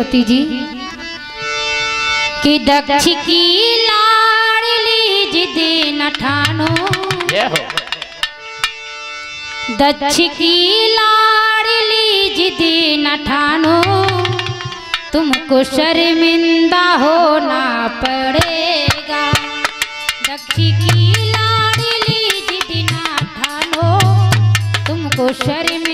सती जी। कि दक्ष की लाडली जिद न ठानो। दक्ष की लाडली जिद न ठानो। तुमको शर्मिंदा होना पड़ेगा। दक्ष की लाडली जिद न ठानो। तुमको शर्मिंदा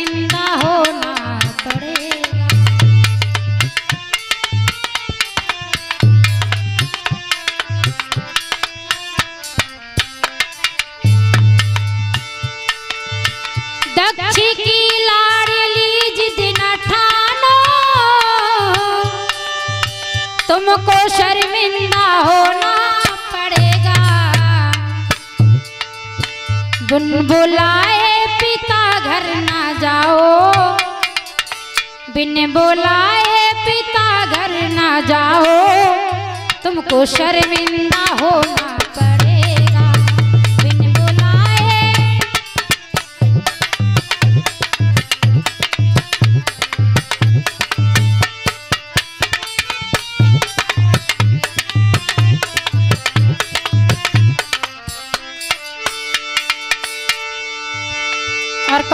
बुन बुलाए पिता घर ना जाओ। बिन बुलाए पिता घर ना जाओ। तुमको शर्मिंदा होना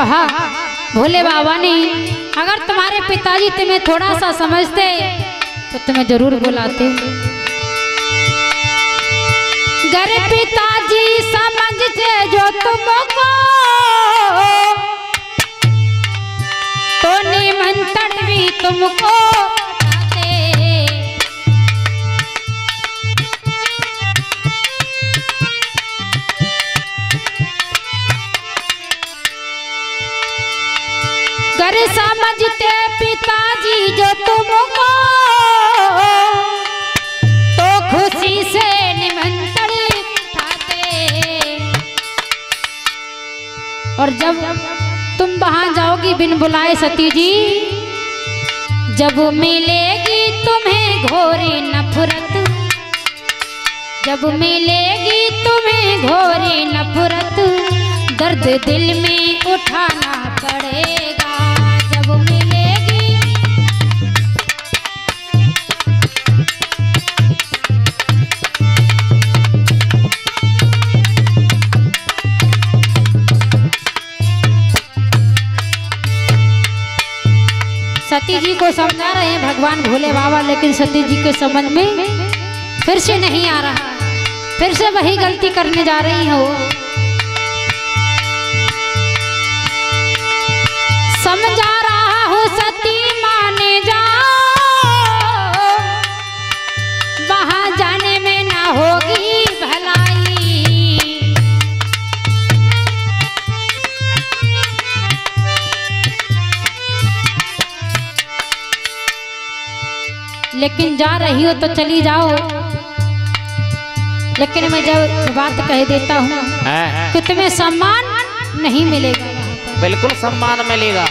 कहा, भोले बाबा ने, अगर तुम्हारे पिताजी तुम्हें थोड़ा सा समझते तो तुम्हें ज़रूर बुलाते. घर पिताजी समझते, जो तुमको समझते पिताजी जो तुमको। तो खुशी से निमंत्रण उठाते और जब तुम वहाँ जाओगी बिन बुलाए सती जी जब मिलेगी तुम्हें घोरी नफरत। जब मिलेगी तुम्हें घोरी नफरत, दर्द दिल में उठाना पड़ेगा सती जी को समझा रहे हैं, भगवान भोले बाबा, लेकिन सती जी के समझ में फिर से नहीं आ रहा। फिर से वही गलती करने जा रही हो। लेकिन जा रही हो तो चली जाओ। लेकिन मैं जब बात कह देता हूँ कि तुम्हें सम्मान नहीं मिलेगा। बिल्कुल सम्मान मिलेगा।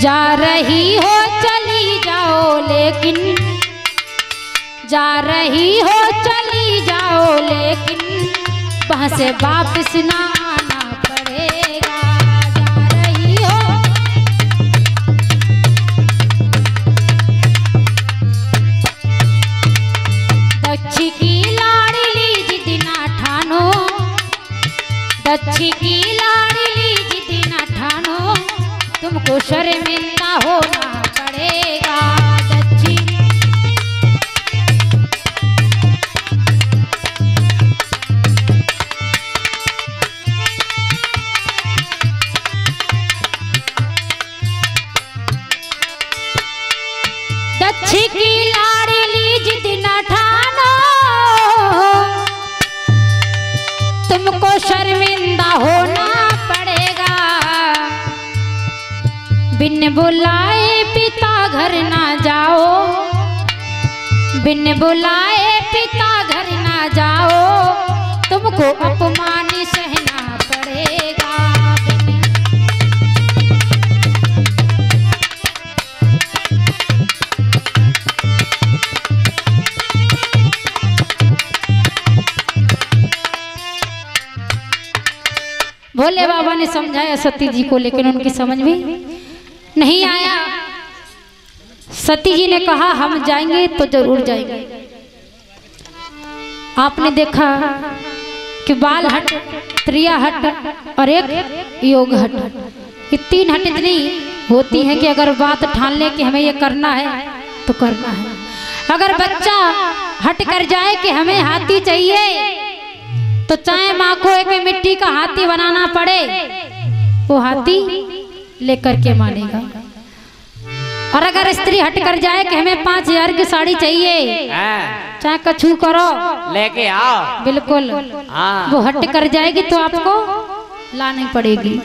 जा रही हो चली जाओ लेकिन जा रही हो चली जाओ लेकिन वहाँ से वापस ना आना। दक्ष की लाडली जिद ना ठानो तुमको शर्मिंदा होना पड़ेगा दक्ष दक्ष की लाडली जिद न ठानो तुमको शर्मिंदा होना पड़ेगा। बिन बुलाए पिता घर ना जाओ। बिन बुलाए पिता घर ना जाओ। तुमको अपमान सहना भोले बाबा ने समझाया सती जी को, लेकिन उनकी समझ में नहीं आया। सती जी ने कहा, हम जाएँगे तो ज़रूर जाएँगे। आपने देखा कि बाल हट त्रिया हट और एक योग हट ये तीन हट इतनी होती है कि अगर बात ठान ले कि हमें ये करना है तो करना है। अगर बच्चा हट कर जाए कि हमें हाथी चाहिए तो चाहे माँ को एक मिट्टी का हाथी बनाना पड़े वो हाथी लेकर के मानेगा। और अगर स्त्री हट कर जाए कि हमें पाँच हज़ार की साड़ी चाहिए हाँ, चाहे कछू करो लेके आओ। बिल्कुल। हाँ। वो हट कर जाएगी तो आपको लानी पड़ेगी।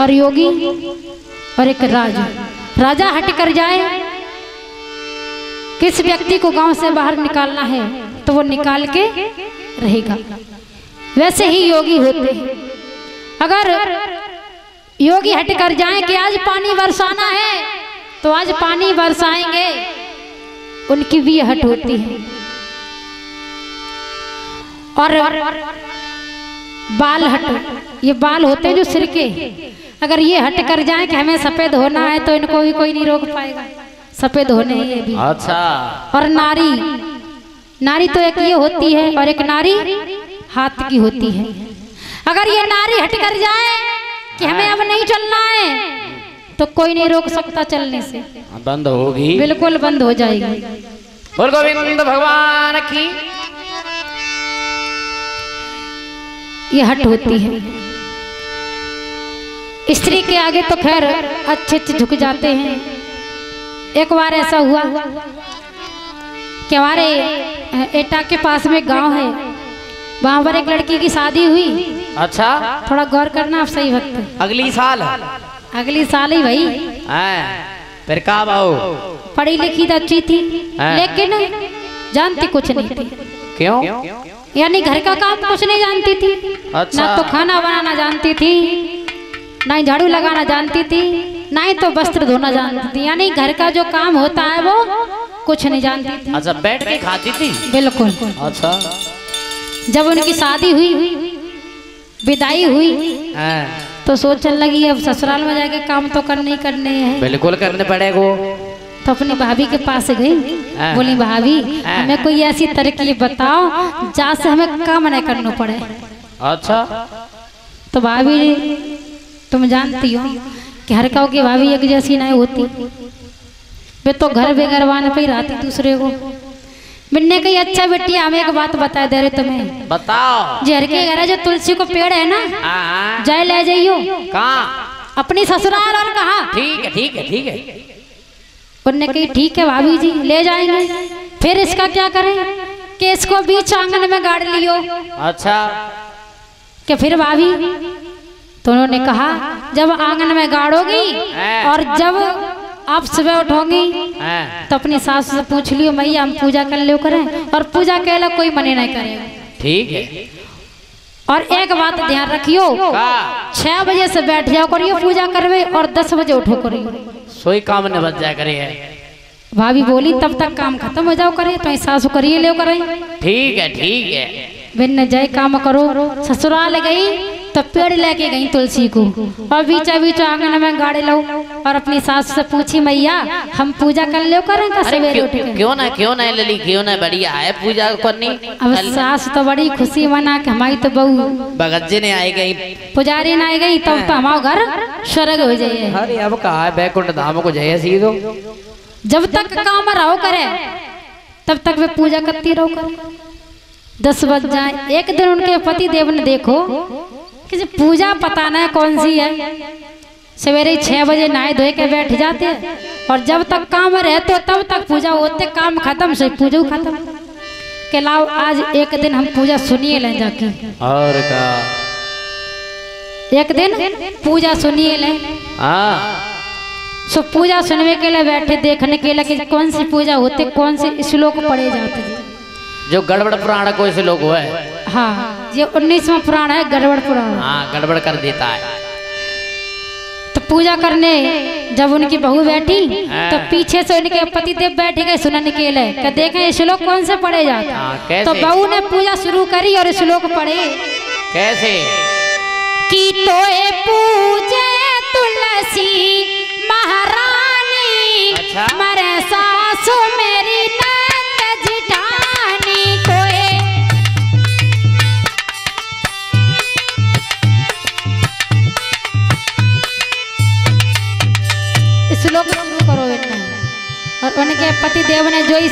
और योगी और एक राजा। राजा हट कर जाए किस व्यक्ति को गाँव से बाहर निकालना है तो वो निकाल के रहेगा। वैसे ही योगी होते हैं। अगर योगी हट कर जाए कि आज पानी बरसाना है तो आज पानी बरसाएँगे उनकी भी हट होती है। और बाल हट ये बाल होते हैं जो सिर के। अगर ये हट कर जाए कि हमें सफ़ेद होना है तो इनको भी कोई नहीं रोक पाएगा। सफ़ेद होने ही ये भी। अच्छा। और नारी नारी तो एक ये होती है और एक नारी हाथ की होती है। अगर ये नारी हट कर जाए कि हमें अब नहीं चलना है तो कोई नहीं रोक सकता चलने से। बंद होगी। बिल्कुल बंद हो जाएगी। बोल गोविंद भगवान की। ये हट होती है। स्त्री के आगे तो खैर अच्छे अच्छे झुक जाते हैं। एक बार ऐसा हुआ कि हमारे एटा के पास में गाँव है। वहाँ पर एक लड़की की शादी हुई। अच्छा। थोड़ा गौर करना आप सही वक्त अगली साल। अगली साल ही भाई हाँ, फिर पढ़ी लिखी तो अच्छी थी। लेकिन जानती कुछ नहीं थी। क्यों? यानी घर का काम कुछ नहीं जानती थी। अच्छा। ना तो खाना बनाना जानती थी ना ही झाड़ू लगाना जानती थी ना ही तो वस्त्र धोना जानती थी। यानी घर का जो काम होता है वो कुछ नहीं जानती थी। अच्छा बैठ के खाती थी? बिल्कुल। अच्छा। जब उनकी शादी हुई विदाई हुई हाँ, तो सोचने लगी अब ससुराल में जाके काम तो करने ही करने हैं। बिल्कुल करने पड़ेगो। तो अपनी भाभी के पास गई। हाँ। बोली भाभी हाँ। हमें कोई ऐसी तरकीब बताओ जहाँ से हमें काम नहीं करना पड़े। अच्छा। तो भाभी तुम जानती हो कि हर काव की भाभी एक जैसी नहीं होती। वे तो घर बेगरवाने पे ही रहती दूसरे को। मैंने कही अच्छा बेटी हमें एक बात बता दे रहे तुम्हें। बताओ। जे हर के घर जो तुलसी को पेड़ है ना हाँ, हाँ, जाए ले जाइयो। कहाँ? अपनी ससुराल और कहा? ठीक है ठीक है ठीक है। उनने कही ठीक है भाभी जी ले जाएँगे। फिर इसका क्या करें? कि इसको बीच आँगन में गाड़ लियो। अच्छा। कि फिर भाभी तो उन्होंने कहा जब आँगन में गाड़ोगी और जब आप सुबह उठोगी हाँ, तो अपनी सास से पूछ लियो मैया हम पूजा कर लियो करें? और पूजा के लिए कोई मने नहीं करेगा ठीक है। और एक बात ध्यान रखियो छह बजे से बैठ जाओ करियो पूजा करवे और दस बजे उठो करियो। सोई काम ने बच जाया करे भाभी बोली तब तक काम खत्म हो जाओ करे तो सासू करिए ले करे। ठीक है ठीक है। बिन जय काम करो। ससुराल गई तो पेड़ लेके गई तुलसी को। और बीचा बीच आँगन में गाड़ी लो और अपनी सास से पूछी मैया हम पूजा कर लो करें का सवेरे क्यों उठ के? क्यों ना क्यों ना लली क्यों ना बढ़िया है पूजा करनी? अब सास तो बड़ी खुशी मना के हमारी तो बहू। बगज्जे ने आई गई। पुजारी ना आई गई तब तो हमारा घर स्वर्ग हो जाए। अरे अब कहा है बैकुंठ धाम को जय सीधो। जब तक काम रहो करे तब तक वे पूजा करती रहो। करे दस बज जाए एक दिन उनके पति देव ने देखो कि जो पूजा पता नहीं कौन सी है सवेरे ही छह बजे नहाए धोए के बैठ जाते हैं। और जब तक काम रहते हो तब तक पूजा होते काम खत्म से पूजा खत्म। के लाओ आज एक दिन हम पूजा सुनिए लें जाके। और का? एक दिन पूजा सुनिए लें। हाँ। सो पूजा सुनने के लिए बैठे देखने के लिए कि कौन सी पूजा होते कौन से श्लोक पढ़े जाते। जो गड़बड़ पुराण कोई से लोग हुए। हाँ। ये उन्नीसवा पुराण है गड़बड़ पुराण। हाँ गड़बड़ कर देता है। तो पूजा करने जब उनकी बहू बैठी तो पीछे से उनके पति देव बैठ गए सुनने के लिए। कि देखें ये श्लोक कौन से पढ़े जाते हाँ, हैं तो बहू ने पूजा शुरू करी और श्लोक पढ़े। कैसे? कि तोए पूजे तुलसी महारानी अच्छा। मरे सासु मेरी नंद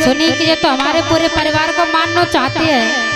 सुनी कि तो हमारे पूरे परिवार को मानना चाहती हैं।